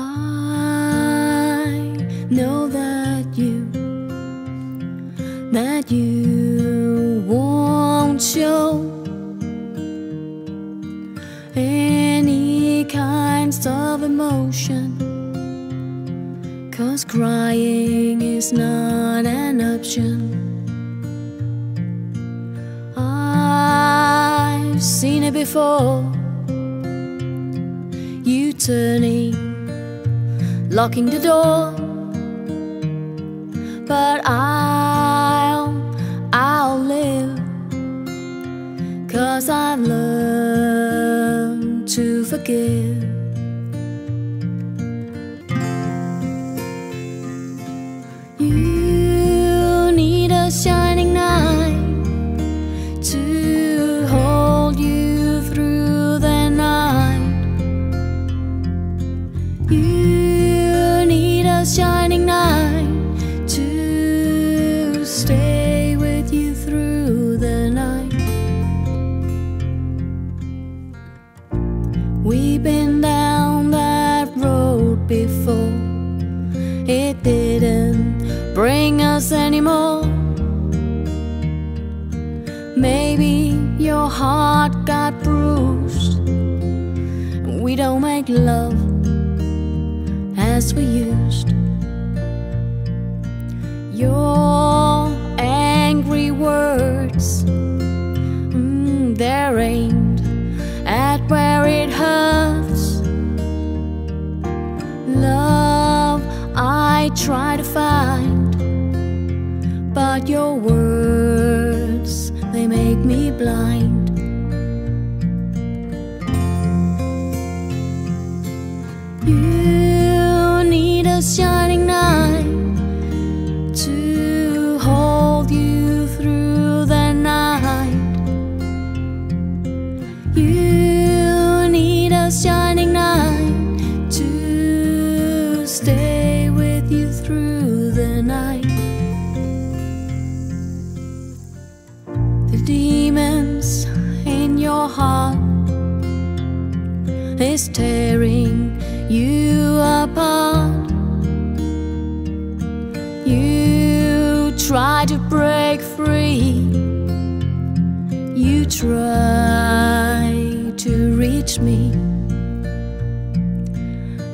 I know that you that you won't show any kinds of emotion. Cause crying is not an option. I've seen it before. You turning Locking the door But I'll, I'll live Cause I've learned to forgive You need a shining to hold you through the night. You a shining knight to stay with you through the night. We've been down that road before. It didn't bring us anymore. Maybe your heart got bruised. We don't make love as we used. Your angry words, mm, they're aimed at where it hurts. Love, I try to find, but your words, You need a shining knight to stay with you through the night. The demons in your heart is tearing you apart. You try to break free. You try reach me.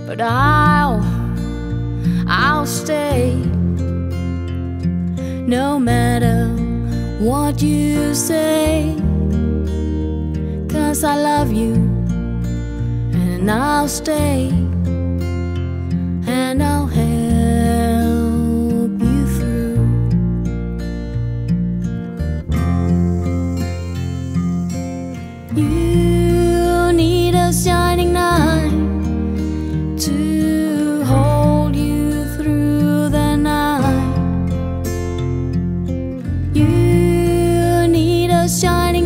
But I'll, I'll stay. No matter what you say, cause I love you and I'll stay and I'll shining